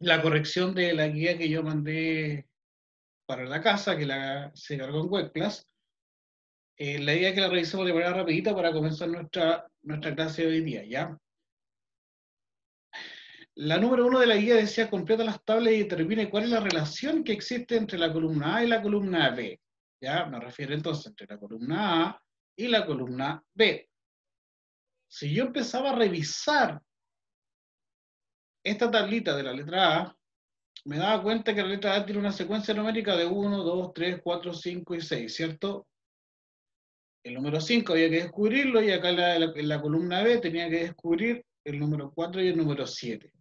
la corrección de la guía que yo mandé para la casa, que la, se cargó en WebClass. Eh, la idea es que la revisemos de manera rapidita para comenzar nuestra, nuestra clase de hoy día, ¿ya? La número uno de la guía decía completa las tablas y determine cuál es la relación que existe entre la columna A y la columna B. ¿Ya? Me refiero entonces entre la columna A y la columna B. Si yo empezaba a revisar esta tablita de la letra A, me daba cuenta que la letra A tiene una secuencia numérica de 1, 2, 3, 4, 5 y 6, ¿cierto? El número 5 había que descubrirlo y acá en la, en la columna B tenía que descubrir el número 4 y el número 7.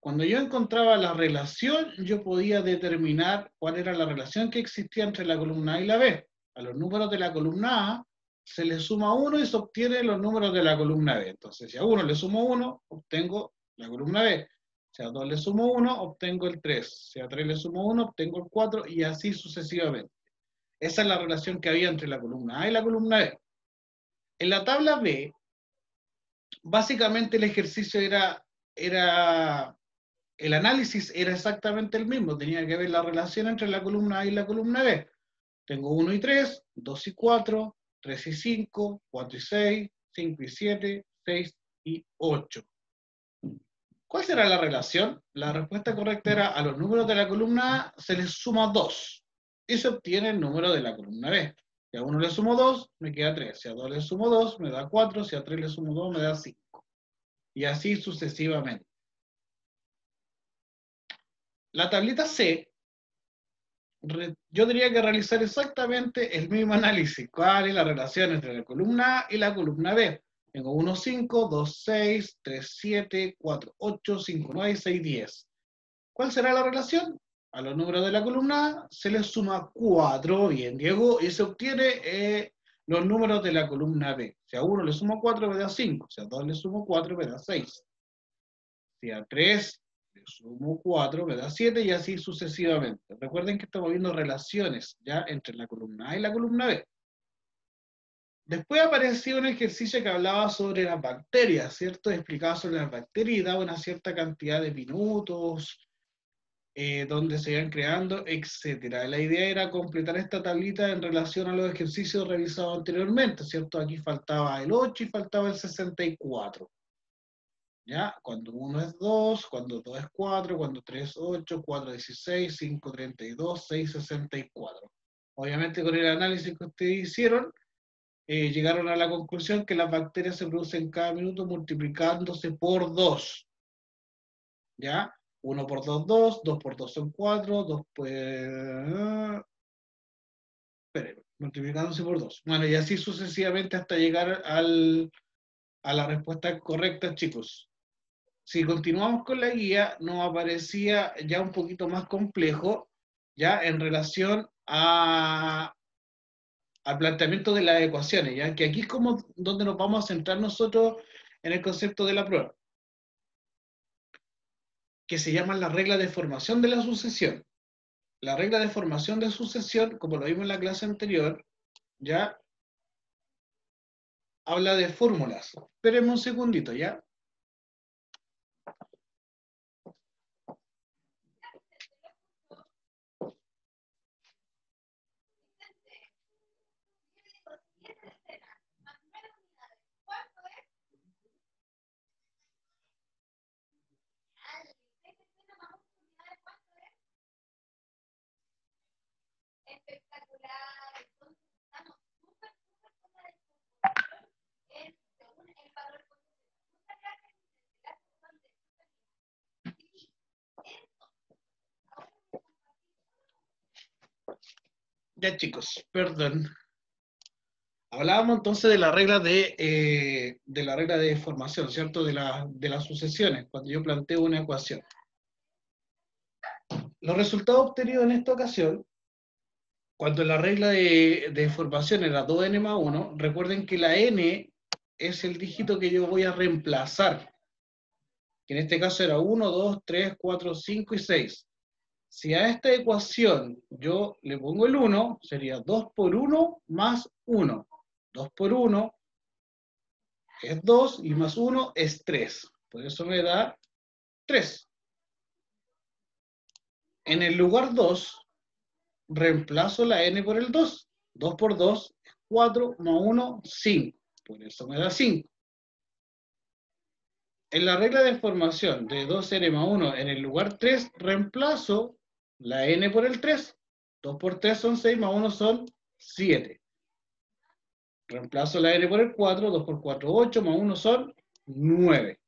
Cuando yo encontraba la relación, yo podía determinar cuál era la relación que existía entre la columna A y la B. A los números de la columna A se le suma 1 y se obtiene los números de la columna B. Entonces, si a 1 le sumo 1, obtengo la columna B. Si a 2 le sumo 1, obtengo el 3. Si a 3 le sumo 1, obtengo el 4 y así sucesivamente. Esa es la relación que había entre la columna A y la columna B. En la tabla B, básicamente el ejercicio era, era el análisis era exactamente el mismo, tenía que ver la relación entre la columna A y la columna B. Tengo 1 y 3, 2 y 4, 3 y 5, 4 y 6, 5 y 7, 6 y 8. ¿Cuál será la relación? La respuesta correcta era a los números de la columna A se les suma 2 y se obtiene el número de la columna B. Si a 1 le sumo 2, me queda 3. Si a 2 le sumo 2, me da 4. Si a 3 le sumo 2, me da 5. Y así sucesivamente. La tablita C, yo tendría que realizar exactamente el mismo análisis. ¿Cuál es la relación entre la columna A y la columna B? Tengo 1, 5, 2, 6, 3, 7, 4, 8, 5, 9, 6, 10. ¿Cuál será la relación? A los números de la columna se les suma 4, bien Diego, y se obtiene eh, los números de la columna B. Si a 1 le sumo 4 me da 5, si a 2 le sumo 4 me da 6. Si a 3 le sumo 4, me da 7 y así sucesivamente. Recuerden que estamos viendo relaciones ya entre la columna A y la columna B. Después apareció un ejercicio que hablaba sobre las bacterias, ¿cierto? Explicaba sobre las bacterias y daba una cierta cantidad de minutos, eh, donde se iban creando, etc. La idea era completar esta tablita en relación a los ejercicios revisados anteriormente, ¿cierto? Aquí faltaba el 8 y faltaba el 64. ¿Ya? Cuando 1 es 2, cuando 2 es 4, cuando 3 es 8, 4 es 16, 5 32, 6 64. Obviamente con el análisis que ustedes hicieron, eh, llegaron a la conclusión que las bacterias se producen cada minuto multiplicándose por 2. ¿Ya? 1 por 2, 2, 2 por 2 son 4, 2 pues... Esperen, multiplicándose por 2. Bueno, y así sucesivamente hasta llegar al, a la respuesta correcta, chicos si continuamos con la guía, nos aparecía ya un poquito más complejo, ya en relación a, al planteamiento de las ecuaciones, ya que aquí es como donde nos vamos a centrar nosotros en el concepto de la prueba, que se llama la regla de formación de la sucesión. La regla de formación de sucesión, como lo vimos en la clase anterior, ya habla de fórmulas. Esperemos un segundito, ¿ya? Ya chicos, perdón. Hablábamos entonces de la regla de, eh, de la regla de formación, ¿cierto? De, de las sucesiones, cuando yo planteo una ecuación. Los resultados obtenidos en esta ocasión, cuando la regla de, de formación era 2n más 1, recuerden que la n es el dígito que yo voy a reemplazar, que en este caso era 1, 2, 3, 4, 5 y 6. Si a esta ecuación yo le pongo el 1, sería 2 por 1 más 1. 2 por 1 es 2 y más 1 es 3. Por eso me da 3. En el lugar 2, reemplazo la n por el 2. 2 por 2 es 4 más 1, 5. Por eso me da 5. En la regla de formación de 2n más 1, en el lugar 3, reemplazo la n por el 3. 2 por 3 son 6, más 1 son 7. Reemplazo la n por el 4, 2 por 4, 8, más 1 son 9.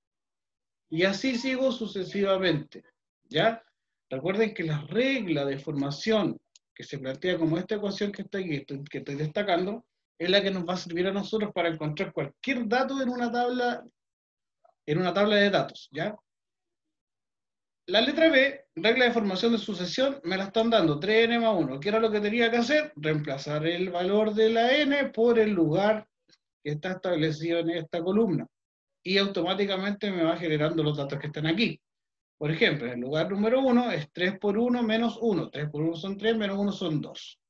Y así sigo sucesivamente. ¿Ya? Recuerden que la regla de formación que se plantea como esta ecuación que está aquí, que estoy destacando, es la que nos va a servir a nosotros para encontrar cualquier dato en una tabla, en una tabla de datos, ¿ya? La letra B, regla de formación de sucesión, me la están dando 3n más 1. ¿Qué era lo que tenía que hacer? Reemplazar el valor de la n por el lugar que está establecido en esta columna. Y automáticamente me va generando los datos que están aquí. Por ejemplo, el lugar número 1 es 3 por 1 menos 1. 3 por 1 son 3, menos 1 son 2.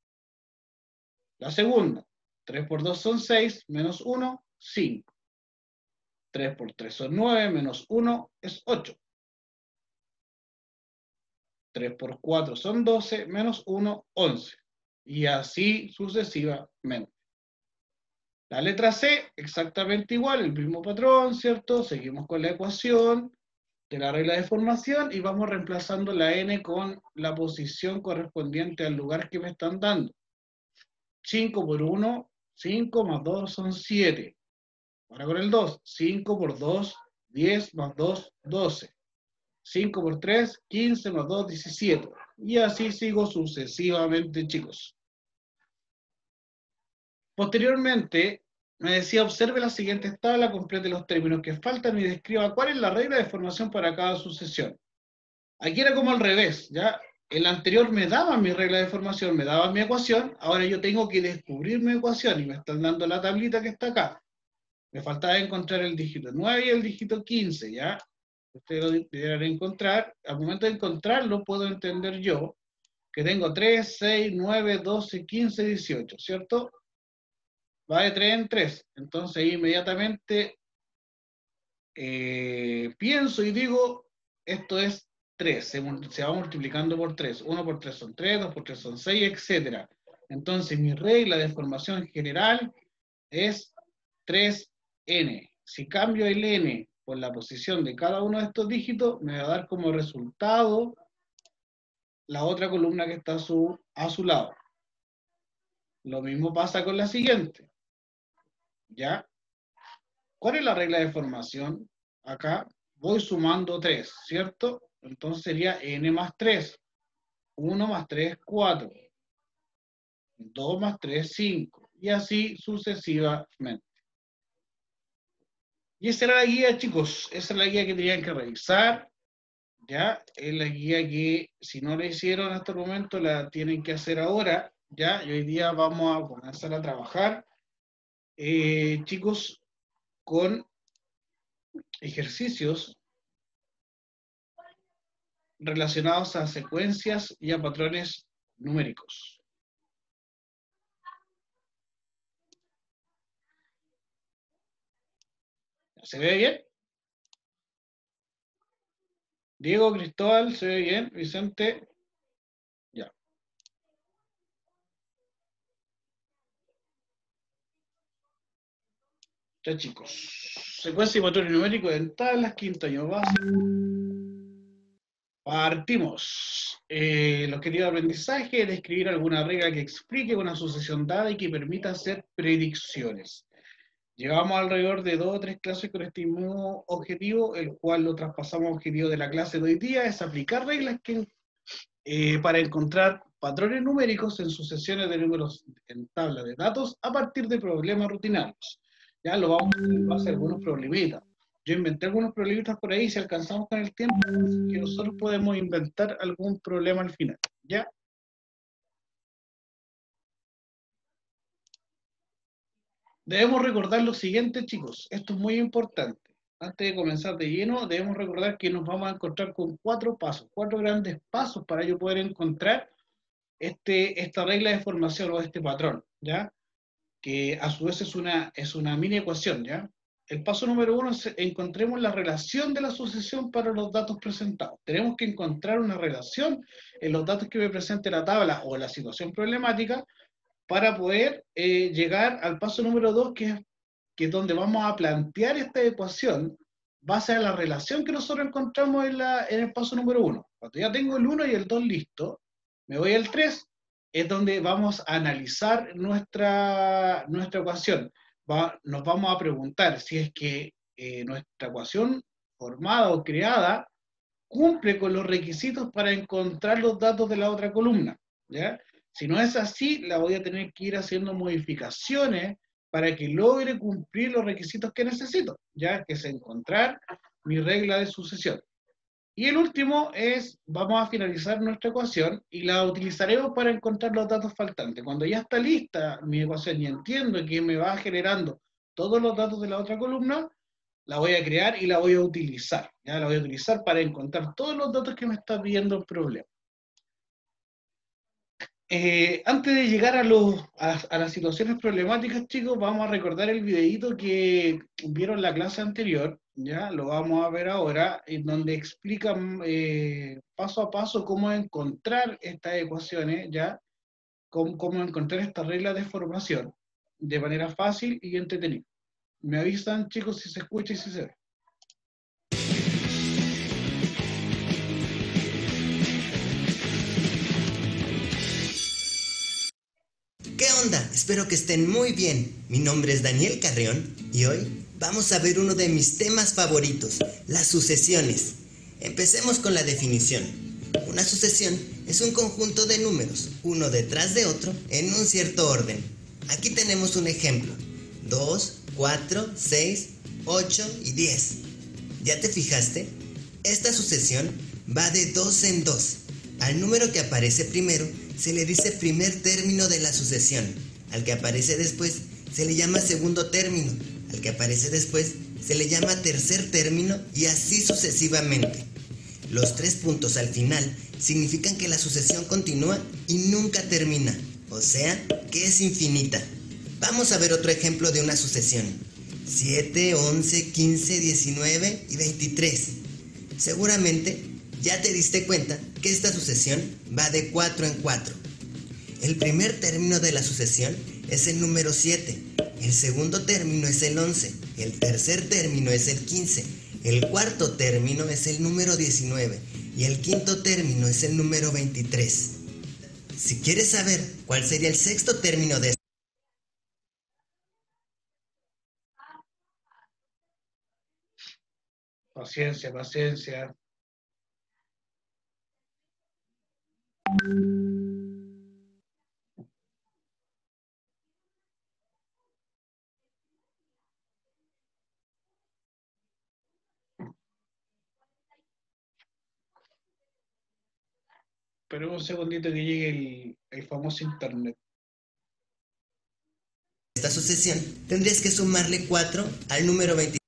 La segunda, 3 por 2 son 6, menos 1, 5. 3 por 3 son 9, menos 1 es 8. 3 por 4 son 12, menos 1, 11. Y así sucesivamente. La letra C, exactamente igual, el mismo patrón, ¿cierto? Seguimos con la ecuación de la regla de formación y vamos reemplazando la n con la posición correspondiente al lugar que me están dando. 5 por 1, 5 más 2 son 7. Ahora con el 2, 5 por 2, 10 más 2, 12. 5 por 3, 15 más 2, 17. Y así sigo sucesivamente, chicos. Posteriormente, me decía, observe la siguiente tabla, complete los términos que faltan y describa cuál es la regla de formación para cada sucesión. Aquí era como al revés, ¿ya? El anterior me daba mi regla de formación, me daba mi ecuación, ahora yo tengo que descubrir mi ecuación y me están dando la tablita que está acá. Me faltaba encontrar el dígito 9 y el dígito 15, ¿ya? Ustedes lo deberán encontrar. Al momento de encontrarlo, puedo entender yo que tengo 3, 6, 9, 12, 15, 18, ¿cierto? Va de 3 en 3. Entonces, inmediatamente eh, pienso y digo, esto es 3, se, se, va multiplicando por 3. 1 por 3 son 3, 2 por 3 son 6, etc. Entonces, mi regla de formación general es 3n. Si cambio el n por la posición de cada uno de estos dígitos, me va a dar como resultado la otra columna que está a su, lado. Lo mismo pasa con la siguiente. ¿Ya? ¿Cuál es la regla de formación? Acá voy sumando 3, ¿cierto? Entonces sería n más 3. 1 más 3, 4. 2 más 3, 5. Y así sucesivamente. Y esa era la guía, chicos. Esa es la guía que tenían que revisar. ¿Ya? Es la guía que, si no la hicieron hasta el momento, la tienen que hacer ahora. ¿Ya? Y hoy día vamos a comenzar a trabajar, eh, chicos, con ejercicios relacionados a secuencias y a patrones numéricos. ¿Se ve bien? Diego, Cristóbal, ¿se ve bien? Vicente, ya. Ya chicos, secuencia y patrón numérico en tablas, quinto año base. Partimos. Eh, los queridos aprendizaje, describir alguna regla que explique una sucesión dada y que permita hacer predicciones. Llevamos alrededor de dos o tres clases con este mismo objetivo, el cual lo traspasamos a objetivo de la clase de hoy día, es aplicar reglas que, eh, para encontrar patrones numéricos en sucesiones de números en tabla de datos a partir de problemas rutinarios. Ya lo vamos a hacer algunos problemitas. Yo inventé algunos problemitas por ahí, si alcanzamos con el tiempo, que nosotros podemos inventar algún problema al final. ¿Ya? Debemos recordar lo siguiente, chicos. Esto es muy importante. Antes de comenzar de lleno, debemos recordar que nos vamos a encontrar con cuatro pasos, cuatro grandes pasos para yo poder encontrar este, esta regla de formación o este patrón, ¿ya? Que a su vez es una, es una mini ecuación, ¿ya? el paso número uno es encontremos la relación de la sucesión para los datos presentados. Tenemos que encontrar una relación en los datos que me presente la tabla o la situación problemática para poder eh, llegar al paso número dos, que es, que donde vamos a plantear esta ecuación base a la relación que nosotros encontramos en, el paso número uno. Cuando ya tengo el uno y el dos listo, me voy al tres, es donde vamos a analizar nuestra, nuestra ecuación nos vamos a preguntar si es que eh, nuestra ecuación formada o creada cumple con los requisitos para encontrar los datos de la otra columna. ¿ya? Si no es así, la voy a tener que ir haciendo modificaciones para que logre cumplir los requisitos que necesito, ya que es encontrar mi regla de sucesión. Y el último es, vamos a finalizar nuestra ecuación y la utilizaremos para encontrar los datos faltantes. Cuando ya está lista mi ecuación y entiendo que me va generando todos los datos de la otra columna, la voy a crear y la voy a utilizar. Ya la voy a utilizar para encontrar todos los datos que me está pidiendo el problema. Eh, antes de llegar a, los, a, las situaciones problemáticas, chicos, vamos a recordar el videito que vieron la clase anterior, ya lo vamos a ver ahora, en donde explican eh, paso a paso cómo encontrar estas ecuaciones, ya, cómo, cómo encontrar estas reglas de formación de manera fácil y entretenida. Me avisan, chicos, si se escucha y si se ve. Onda? Espero que estén muy bien. Mi nombre es Daniel Carreón y hoy vamos a ver uno de mis temas favoritos, las sucesiones. Empecemos con la definición. Una sucesión es un conjunto de números, uno detrás de otro, en un cierto orden. Aquí tenemos un ejemplo. 2, 4, 6, 8 y 10. ¿Ya te fijaste? Esta sucesión va de 2 en 2. Al número que aparece primero se le dice primer término de la sucesión. Al que aparece después se le llama segundo término el que aparece después se le llama tercer término y así sucesivamente. Los tres puntos al final significan que la sucesión continúa y nunca termina, o sea, que es infinita. Vamos a ver otro ejemplo de una sucesión. 7, 11, 15, 19 y 23. Seguramente ya te diste cuenta que esta sucesión va de 4 en 4. El primer término de la sucesión es el número 7 el segundo término es el 11. El tercer término es el 15. El cuarto término es el número 19. Y el quinto término es el número 23. Si quieres saber cuál sería el sexto término de Paciencia, paciencia. Pero un segundito que llegue el, famoso internet. Esta sucesión tendrías que sumarle 4 al número 20.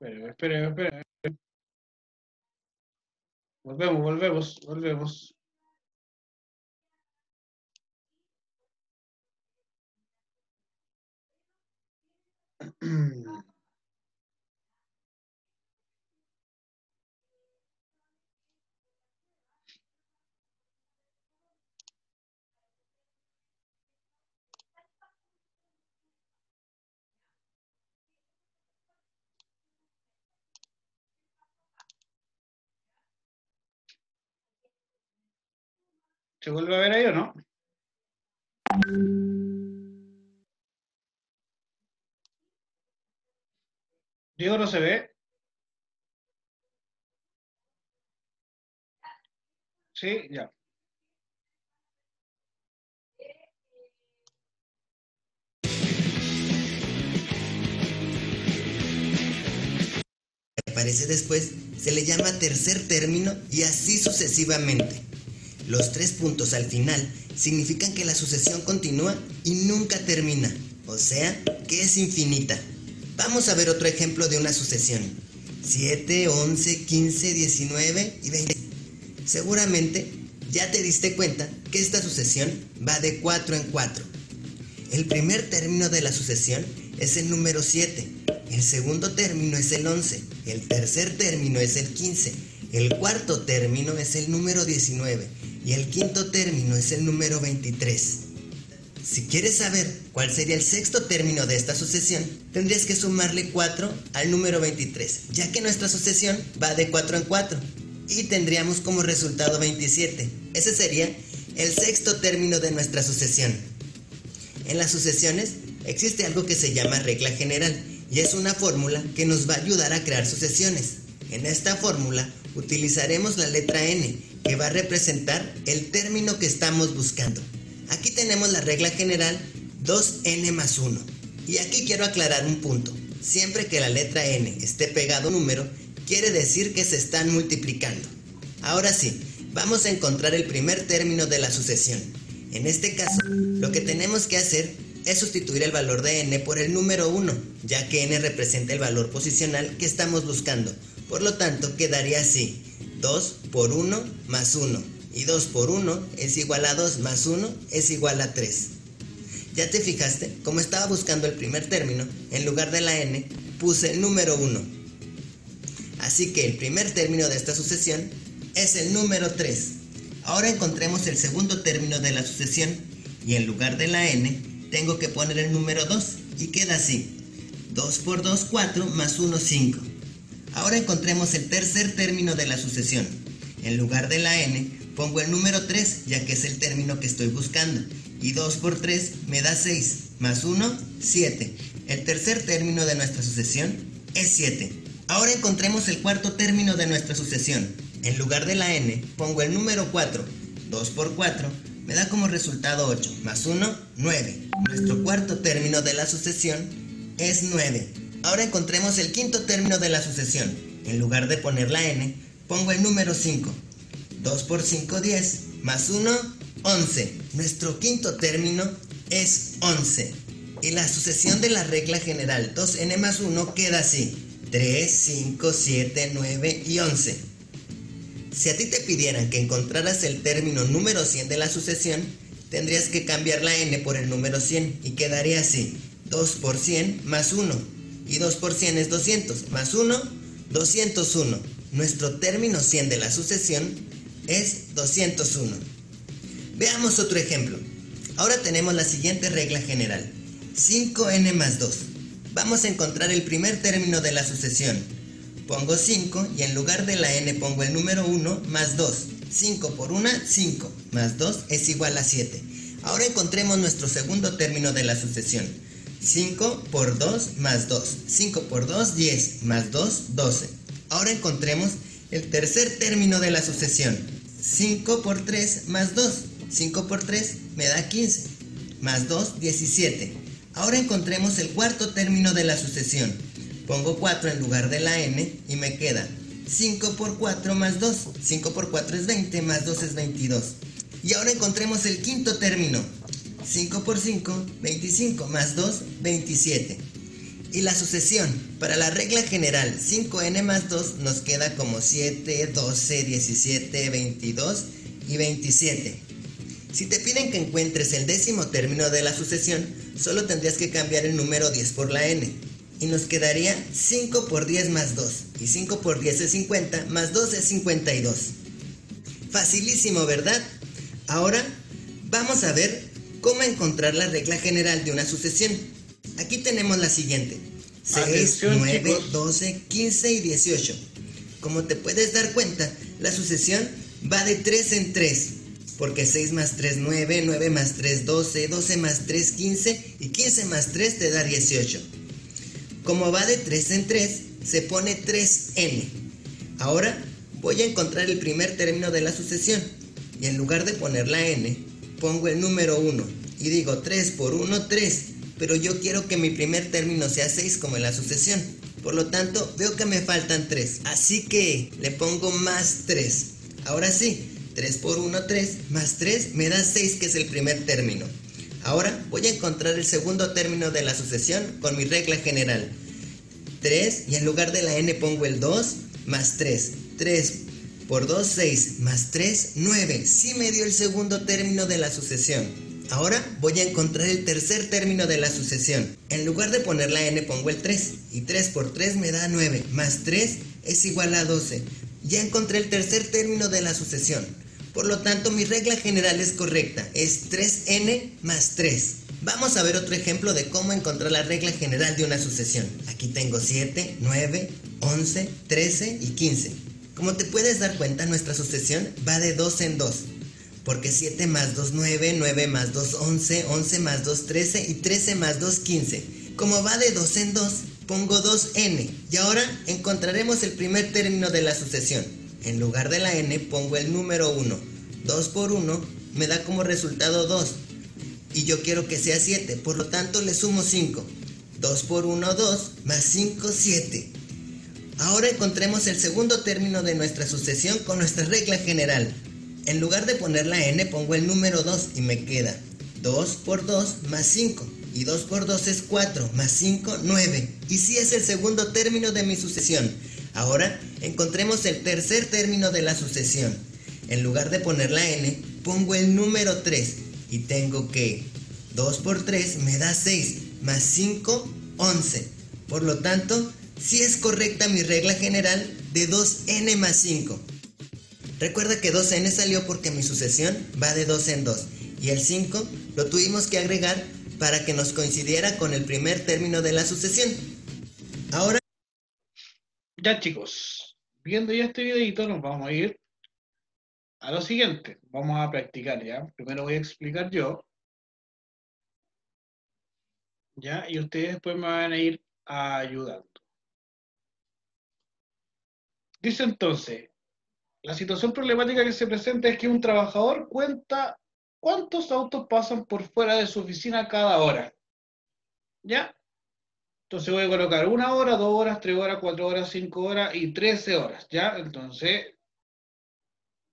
espera, espera, espera. Volvemos, volvemos, volvemos. ¿Se vuelve a ver ahí o no? Diego no se ve. Sí, ya. aparece después se le llama tercer término y así sucesivamente. Los tres puntos al final significan que la sucesión continúa y nunca termina, o sea, que es infinita. Vamos a ver otro ejemplo de una sucesión. 7, 11, 15, 19 y 20. Seguramente ya te diste cuenta que esta sucesión va de 4 en 4. El primer término de la sucesión es el número 7, el segundo término es el 11, el tercer término es el 15, el cuarto término es el número 19 y el quinto término es el número 23. Si quieres saber cuál sería el sexto término de esta sucesión, tendrías que sumarle 4 al número 23, ya que nuestra sucesión va de 4 en 4 y tendríamos como resultado 27. Ese sería el sexto término de nuestra sucesión. En las sucesiones existe algo que se llama regla general y es una fórmula que nos va a ayudar a crear sucesiones. En esta fórmula utilizaremos la letra n que va a representar el término que estamos buscando. Aquí tenemos la regla general 2n más 1. Y aquí quiero aclarar un punto. Siempre que la letra n esté pegado a un número, quiere decir que se están multiplicando. Ahora sí, vamos a encontrar el primer término de la sucesión. En este caso, lo que tenemos que hacer es sustituir el valor de n por el número 1, ya que n representa el valor posicional que estamos buscando. Por lo tanto, quedaría así, 2 por 1 más 1 y 2 por 1 es igual a 2 más 1 es igual a 3. ¿Ya te fijaste? Como estaba buscando el primer término, en lugar de la n, puse el número 1. Así que el primer término de esta sucesión es el número 3. Ahora encontremos el segundo término de la sucesión y en lugar de la n tengo que poner el número 2 y queda así. 2 por 2, 4 más 1, 5. Ahora encontremos el tercer término de la sucesión. En lugar de la n Pongo el número 3, ya que es el término que estoy buscando. Y 2 por 3 me da 6. Más 1, 7. El tercer término de nuestra sucesión es 7. Ahora encontremos el cuarto término de nuestra sucesión. En lugar de la n, pongo el número 4. 2 por 4 me da como resultado 8. Más 1, 9. Nuestro cuarto término de la sucesión es 9. Ahora encontremos el quinto término de la sucesión. En lugar de poner la n, pongo el número 5. 2 por 5, 10. Más 1, 11. Nuestro quinto término es 11. Y la sucesión de la regla general 2n más 1 queda así. 3, 5, 7, 9 y 11. Si a ti te pidieran que encontraras el término número 100 de la sucesión, tendrías que cambiar la n por el número 100 y quedaría así. 2 por 100 más 1. Y 2 por 100 es 200. Más 1, 201. Nuestro término 100 de la sucesión es 201. Veamos otro ejemplo. Ahora tenemos la siguiente regla general. 5n más 2. Vamos a encontrar el primer término de la sucesión. Pongo 5 y en lugar de la n pongo el número 1 más 2. 5 por 1, 5. Más 2 es igual a 7. Ahora encontremos nuestro segundo término de la sucesión. 5 por 2 más 2. 5 por 2, 10. Más 2, 12. Ahora encontremos el tercer término de la sucesión. 5 por 3 más 2. 5 por 3 me da 15. Más 2, 17. Ahora encontremos el cuarto término de la sucesión. Pongo 4 en lugar de la n y me queda 5 por 4 más 2. 5 por 4 es 20, más 2 es 22. Y ahora encontremos el quinto término. 5 por 5, 25, más 2, 27. Y la sucesión, para la regla general 5n más 2 nos queda como 7, 12, 17, 22 y 27. Si te piden que encuentres el décimo término de la sucesión, solo tendrías que cambiar el número 10 por la n. Y nos quedaría 5 por 10 más 2. Y 5 por 10 es 50, más 2 es 52. Facilísimo, ¿verdad? Ahora vamos a ver cómo encontrar la regla general de una sucesión. Aquí tenemos la siguiente. 6, 9, 12, 15 y 18. Como te puedes dar cuenta, la sucesión va de 3 en 3. Porque 6 más 3, 9, 9 más 3, 12, 12 más 3, 15 y 15 más 3 te da 18. Como va de 3 en 3, se pone 3n. Ahora voy a encontrar el primer término de la sucesión. Y en lugar de poner la n, pongo el número 1. Y digo 3 por 1, 3 pero yo quiero que mi primer término sea 6 como en la sucesión. Por lo tanto, veo que me faltan 3. Así que le pongo más 3. Ahora sí, 3 por 1, 3, más 3 me da 6 que es el primer término. Ahora voy a encontrar el segundo término de la sucesión con mi regla general. 3 y en lugar de la n pongo el 2 más 3. 3 por 2, 6 más 3, 9. Sí me dio el segundo término de la sucesión. Ahora voy a encontrar el tercer término de la sucesión. En lugar de poner la n pongo el 3. Y 3 por 3 me da 9. Más 3 es igual a 12. Ya encontré el tercer término de la sucesión. Por lo tanto, mi regla general es correcta. Es 3n más 3. Vamos a ver otro ejemplo de cómo encontrar la regla general de una sucesión. Aquí tengo 7, 9, 11, 13 y 15. Como te puedes dar cuenta, nuestra sucesión va de 2 en 2. Porque 7 más 2, 9, 9 más 2, 11, 11 más 2, 13 y 13 más 2, 15. Como va de 2 en 2, pongo 2n. Y ahora encontraremos el primer término de la sucesión. En lugar de la n pongo el número 1. 2 por 1 me da como resultado 2 y yo quiero que sea 7, por lo tanto le sumo 5. 2 por 1, 2, más 5, 7. Ahora encontremos el segundo término de nuestra sucesión con nuestra regla general. En lugar de poner la n pongo el número 2 y me queda 2 por 2 más 5. Y 2 por 2 es 4, más 5, 9. Y si es el segundo término de mi sucesión. Ahora encontremos el tercer término de la sucesión. En lugar de poner la n, pongo el número 3 y tengo que 2 por 3 me da 6, más 5, 11. Por lo tanto, si es correcta mi regla general de 2n más 5. Recuerda que 2n salió porque mi sucesión va de 2 en 2 y el 5 lo tuvimos que agregar para que nos coincidiera con el primer término de la sucesión. Ahora... Ya chicos, viendo ya este videito nos vamos a ir a lo siguiente, vamos a practicar ya. Primero voy a explicar yo. Ya, y ustedes después me van a ir ayudando. Dice entonces, la situación problemática que se presenta es que un trabajador cuenta cuántos autos pasan por fuera de su oficina cada hora. ¿Ya? Entonces voy a colocar una hora, dos horas, tres horas, cuatro horas, cinco horas y trece horas. ¿Ya? Entonces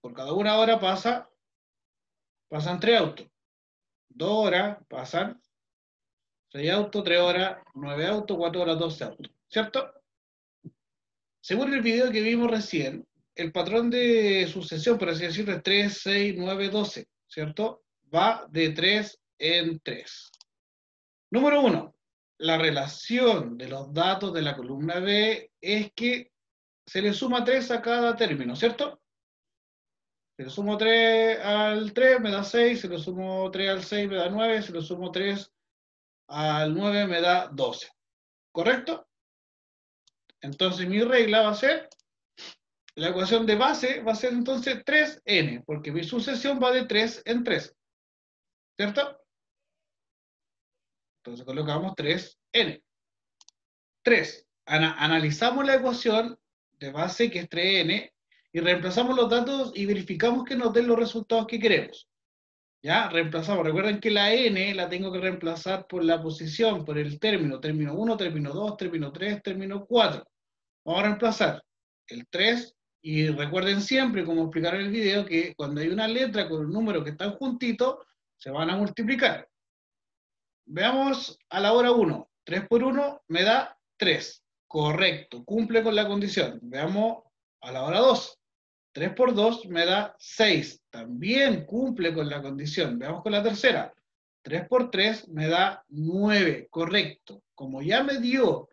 por cada una hora pasa, pasan tres autos. Dos horas pasan seis autos, tres horas, nueve autos, cuatro horas, doce autos. ¿Cierto? Según el video que vimos recién, el patrón de sucesión, por así decirlo, es 3, 6, 9, 12, ¿cierto? Va de 3 en 3. Número 1. La relación de los datos de la columna B es que se le suma 3 a cada término, ¿cierto? Si le sumo 3 al 3 me da 6, si le sumo 3 al 6 me da 9, si le sumo 3 al 9 me da 12. ¿Correcto? Entonces mi regla va a ser, la ecuación de base va a ser entonces 3n, porque mi sucesión va de 3 en 3. ¿Cierto? Entonces colocamos 3n. 3. analizamos la ecuación de base que es 3n y reemplazamos los datos y verificamos que nos den los resultados que queremos. ¿Ya? Reemplazamos. Recuerden que la n la tengo que reemplazar por la posición, por el término. Término 1, término 2, término 3, término 4. Vamos a reemplazar el 3 y recuerden siempre, como explicaron en el video, que cuando hay una letra con un número que están juntitos, se van a multiplicar. Veamos a la hora 1. 3 por 1 me da 3. Correcto, cumple con la condición. Veamos a la hora 2. 3 por 2 me da 6. También cumple con la condición. Veamos con la tercera. 3 por 3 me da 9. Correcto. Como ya me dio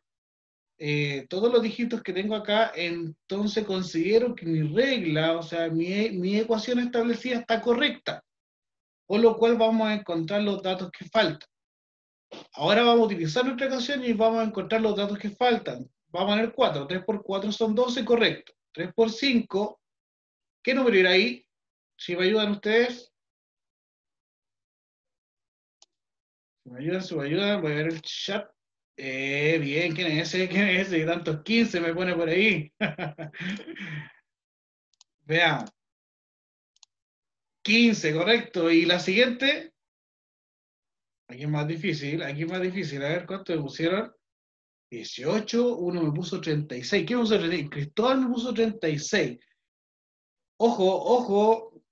eh, todos los dígitos que tengo acá, entonces considero que mi regla, o sea, mi, mi ecuación establecida está correcta. Por lo cual vamos a encontrar los datos que faltan. Ahora vamos a utilizar nuestra ecuación y vamos a encontrar los datos que faltan. Vamos a poner 4. 3 por 4 son 12, correcto. 3 por 5 ¿Qué número irá ahí? Si me ayudan ustedes. Si me ayudan, si me ayudan, voy a ver el chat. Eh, bien, ¿quién es ese? ¿Quién es ese? Tantos 15 me pone por ahí. Veamos. 15, correcto. ¿Y la siguiente? Aquí es más difícil, aquí es más difícil. A ver, ¿cuánto me pusieron? 18, uno me puso 36. ¿Quién me puso 36? Cristóbal me puso 36. Ojo, ojo,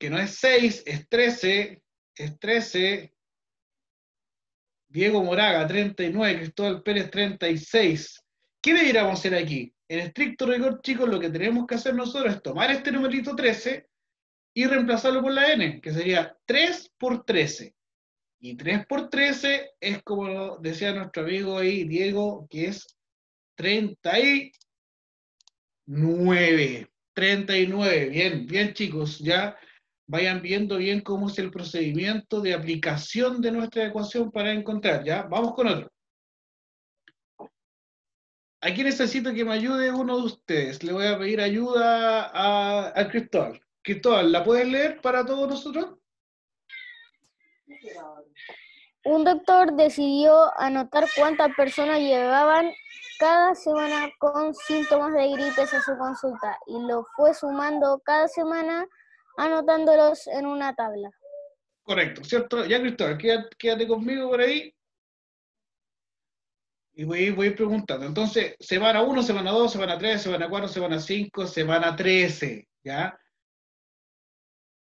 que no es 6, es 13, es 13. Diego Moraga, 39, Cristóbal Pérez, 36. ¿Qué deberíamos hacer aquí? En estricto rigor, chicos, lo que tenemos que hacer nosotros es tomar este numerito 13 y reemplazarlo por la n, que sería 3 por 13. Y 3 por 13 es como decía nuestro amigo ahí, Diego, que es 39. 39. Bien, bien chicos, ya vayan viendo bien cómo es el procedimiento de aplicación de nuestra ecuación para encontrar, ¿ya? Vamos con otro. Aquí necesito que me ayude uno de ustedes. Le voy a pedir ayuda a, a Cristóbal. Cristóbal, ¿la puedes leer para todos nosotros? Un doctor decidió anotar cuántas personas llevaban cada semana con síntomas de gripes a su consulta y lo fue sumando cada semana anotándolos en una tabla. Correcto, ¿cierto? Ya, Cristóbal, quédate, conmigo por ahí. Y voy, voy preguntando. Entonces, semana 1, semana 2, semana 3, semana 4, semana 5, semana 13, ¿ya?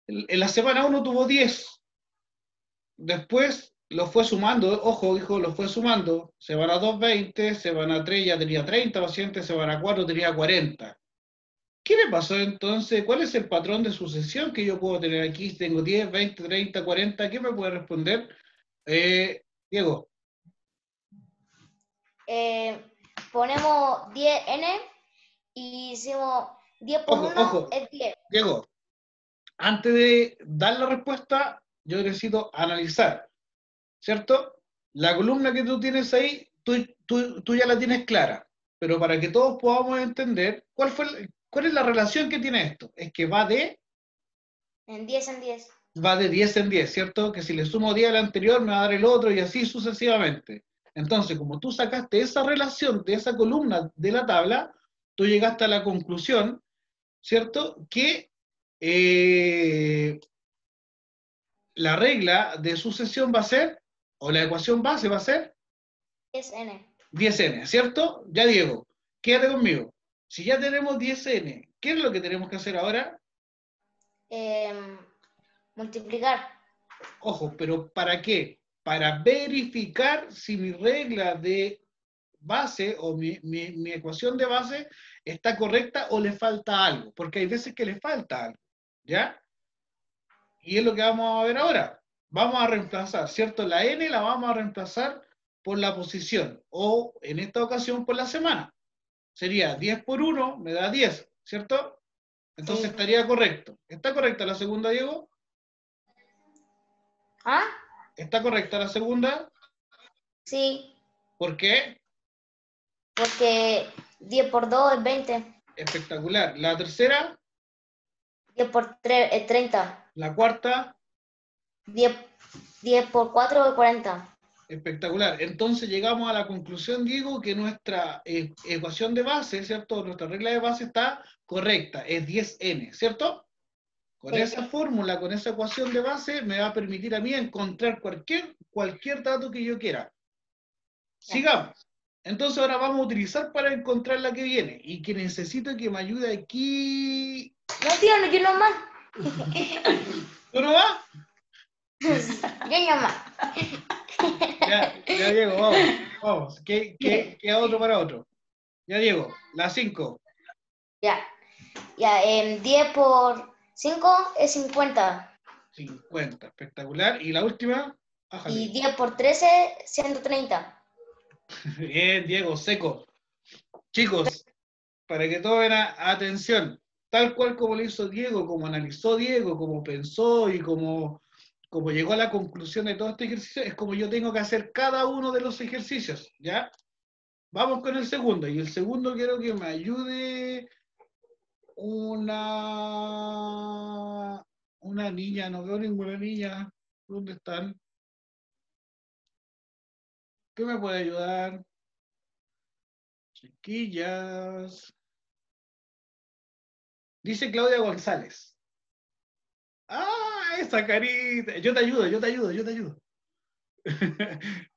En la semana 1 tuvo 10. Después lo fue sumando, ojo, dijo, lo fue sumando. Semana 2, 20, semana 3 ya tenía 30 pacientes, semana 4 tenía 40. ¿Qué le pasó entonces? ¿Cuál es el patrón de sucesión que yo puedo tener aquí? Tengo 10, 20, 30, 40. ¿Qué me puede responder? Eh, Diego. Eh, ponemos 10n y hicimos 10 por 1 es 10. Diego, antes de dar la respuesta, yo necesito analizar, ¿cierto? La columna que tú tienes ahí, tú, tú, tú ya la tienes clara, pero para que todos podamos entender, ¿cuál fue el, ¿Cuál es la relación que tiene esto? Es que va de... En 10 en 10. Va de 10 en 10, ¿cierto? Que si le sumo 10 al anterior me va a dar el otro y así sucesivamente. Entonces, como tú sacaste esa relación de esa columna de la tabla, tú llegaste a la conclusión, ¿cierto? Que eh, la regla de sucesión va a ser, o la ecuación base va a ser 10n. 10n, ¿cierto? Ya Diego, quédate conmigo. Si ya tenemos 10n, ¿qué es lo que tenemos que hacer ahora? Em, multiplicar. Ojo, pero ¿para qué? Para verificar si mi regla de base o mi, mi, ecuación de base está correcta o le falta algo, porque hay veces que le falta algo, ¿ya? Y es lo que vamos a ver ahora. Vamos a reemplazar, ¿cierto? La n la vamos a reemplazar por la posición o en esta ocasión por la semana sería 10 por 1, me da 10, ¿cierto? Entonces estaría correcto. ¿Está correcta la segunda, Diego? ¿Ah? ¿Está correcta la segunda? Sí. ¿Por qué? Porque 10 por 2 es 20. Espectacular. ¿La tercera? 10 por 3 es 30. ¿La cuarta? 10, 10 por 4 es 40. Espectacular. Entonces llegamos a la conclusión, Diego, que nuestra eh, ecuación de base, ¿cierto? Nuestra regla de base está correcta, es 10n, ¿cierto? Con esa fórmula, con esa ecuación de base, me va a permitir a mí encontrar cualquier, cualquier dato que yo quiera. Sigamos. Entonces ahora vamos a utilizar para encontrar la que viene. Y que necesito que me ayude aquí. No, tío, no, yo no más. ¿Tú no vas? yo más. Ya, ya Diego, vamos, vamos. ¿Qué, qué, qué otro para otro? Ya Diego, la 5. Ya, ya, eh, 10 por 5 es 50. 50, espectacular. ¿Y la última? Y 10 por 13, 130. Bien, Diego, seco. Chicos, para que todos vean atención, tal cual como lo hizo Diego, como analizó Diego, como pensó y como como llegó a la conclusión de todo este ejercicio, es como yo tengo que hacer cada uno de los ejercicios, ¿ya? Vamos con el segundo, y el segundo quiero que me ayude una, niña, no veo ninguna niña, ¿dónde están? ¿Qué me puede ayudar? Chiquillas. Dice Claudia González. ¡Ah! Esa carita. Yo te ayudo, yo te ayudo, yo te ayudo.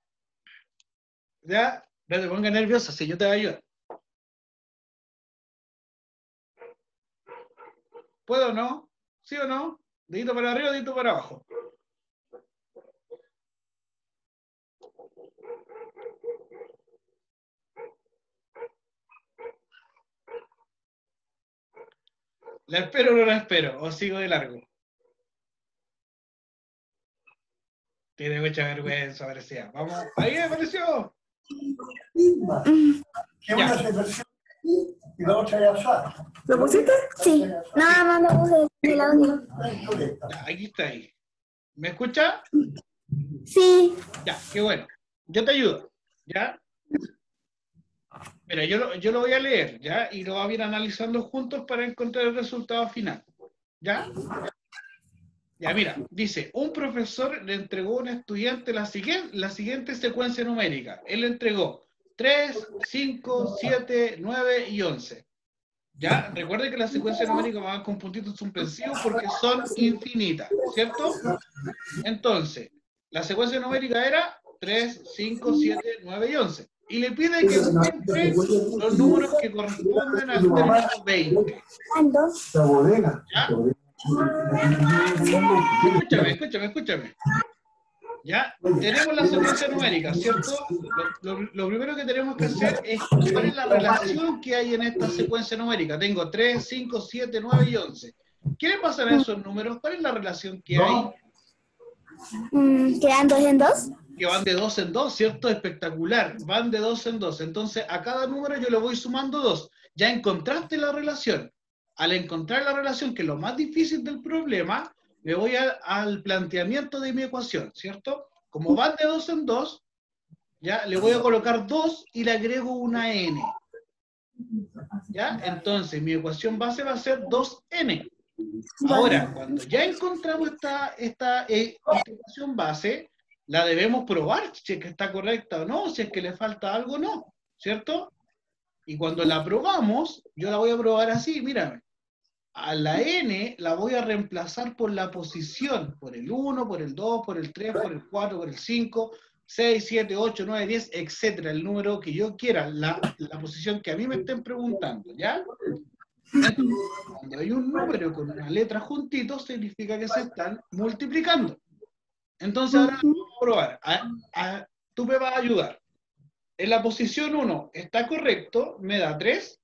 ya, no te pongas nerviosa, si yo te voy a ayudar. ¿Puedo o no? ¿Sí o no? Dedito para arriba, dedito para abajo. ¿La espero o no la espero? ¿O sigo de largo? Tiene mucha vergüenza, parecía. Vamos, ahí apareció. Una se y la otra ya ¿Lo pusiste? Sí. Nada más lo puse el audio. Aquí está ahí. ¿Me escucha? Sí. Ya, qué bueno. Yo te ayudo. ¿Ya? Mira, yo lo, yo lo voy a leer, ¿ya? Y lo vamos a ir analizando juntos para encontrar el resultado final. ¿Ya? Ya, mira, dice, un profesor le entregó a un estudiante la siguiente, la siguiente secuencia numérica. Él le entregó 3, 5, 7, 9 y 11. ¿Ya? Recuerden que las secuencias numéricas van con puntitos suspensivos porque son infinitas, ¿cierto? Entonces, la secuencia numérica era 3, 5, 7, 9 y 11. Y le pide que encuentre los números que corresponden al término 20. ¿Ya? Escúchame, escúchame, escúchame. Ya, tenemos la secuencia numérica, ¿cierto? Lo, primero que tenemos que hacer es cuál es la relación que hay en esta secuencia numérica. Tengo 3, 5, 7, 9 y 11. ¿Qué le pasa a esos números? ¿Cuál es la relación que hay? Mm, que van dos en dos. Que van de dos en dos, ¿cierto? Espectacular. Van de dos en dos. Entonces, a cada número yo le voy sumando dos. Ya encontraste la relación al encontrar la relación, que es lo más difícil del problema, me voy al planteamiento de mi ecuación, ¿cierto? Como van de dos en dos, ya le voy a colocar 2 y le agrego una n. ¿Ya? Entonces, mi ecuación base va a ser 2n. Ahora, cuando ya encontramos esta, esta, eh, esta, ecuación base, la debemos probar si es que está correcta o no, si es que le falta algo o no, ¿cierto? Y cuando la probamos, yo la voy a probar así, mírame a la n la voy a reemplazar por la posición, por el 1, por el 2, por el 3, por el 4, por el 5, 6, 7, 8, 9, 10, etcétera, el número que yo quiera, la, la posición que a mí me estén preguntando, ¿ya? cuando hay un número con una letra juntito, significa que se están multiplicando. Entonces ahora vamos a probar. A, tú me vas a ayudar. En la posición 1 está correcto, me da 3.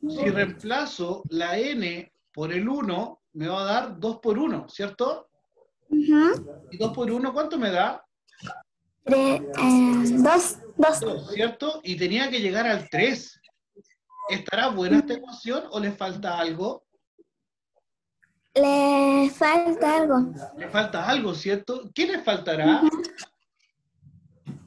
Si reemplazo la n por el 1, me va a dar 2 por 1, ¿cierto? ¿Y 2 por 1 cuánto me da? 2. 2. ¿Cierto? Y tenía que llegar al 3. ¿Estará buena esta ecuación o le falta algo? Le falta algo. Le falta algo, ¿cierto? ¿Qué le faltará?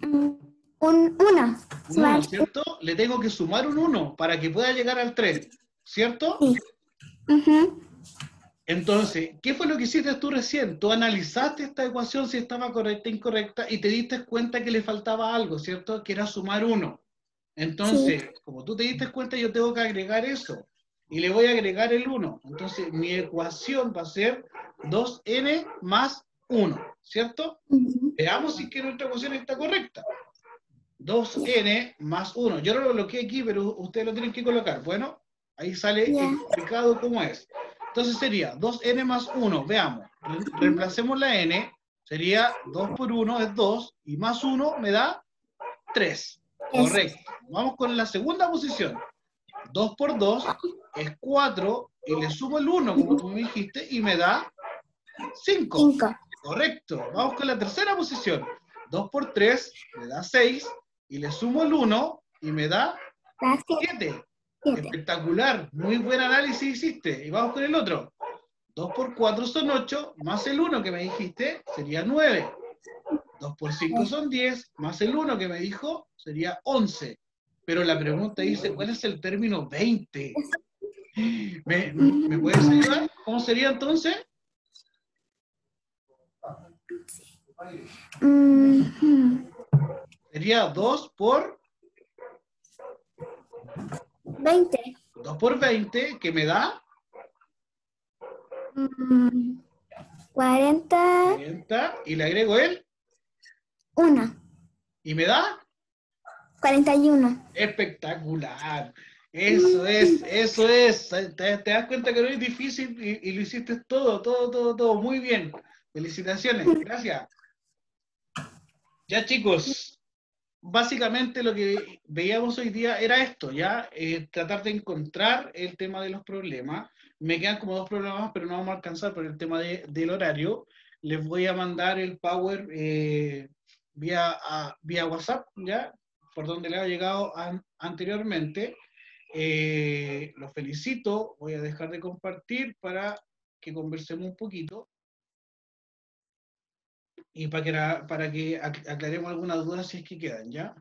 Un 1. ¿cierto? Le tengo que sumar un 1 para que pueda llegar al 3, ¿cierto? Sí. Entonces, ¿qué fue lo que hiciste tú recién? Tú analizaste esta ecuación si estaba correcta o incorrecta y te diste cuenta que le faltaba algo, ¿cierto? Que era sumar 1. Entonces, como tú te diste cuenta, yo tengo que agregar eso. Y le voy a agregar el 1. Entonces, mi ecuación va a ser 2n más 1, ¿cierto? Veamos si que nuestra ecuación está correcta. 2n más 1. Yo no lo bloqueé aquí, pero ustedes lo tienen que colocar. Bueno, ahí sale explicado cómo es. Entonces sería 2n más 1. Veamos. Reemplacemos la n. Sería 2 por 1 es 2 y más 1 me da 3. Correcto. Vamos con la segunda posición. 2 por 2 es 4 y le sumo el 1, como tú me dijiste, y me da 5. Correcto. Vamos con la tercera posición. 2 por 3 me da 6 y le sumo el 1 y me da 7. Espectacular, muy buen análisis hiciste. Y vamos con el otro. 2 por 4 son 8, más el 1 que me dijiste sería 9. 2 por 5 son 10, más el 1 que me dijo sería 11. Pero la pregunta dice, ¿cuál es el término 20? ¿Me, me puedes ayudar? ¿Cómo sería entonces? Mm Sería 2 por... 20. 2 por 20, ¿qué me da? 40. 40. Y le agrego el... 1. ¿Y me da? 41. Espectacular. Eso es, eso es. Te, das cuenta que no es difícil y, lo hiciste todo, todo, todo, todo. Muy bien. Felicitaciones. Gracias. Ya chicos, básicamente lo que veíamos hoy día era esto, ¿ya? Eh, tratar de encontrar el tema de los problemas. me quedan como dos programas, pero no vamos a alcanzar por el tema del horario. Les voy a mandar el Power eh, vía, vía WhatsApp, ¿ya? Por donde le ha llegado anteriormente. Eh, los felicito, voy a dejar de compartir para que conversemos un poquito y para que, para que aclaremos algunas dudas si es que quedan, ¿ya?